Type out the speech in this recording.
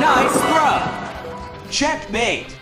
Nice throw! Checkmate!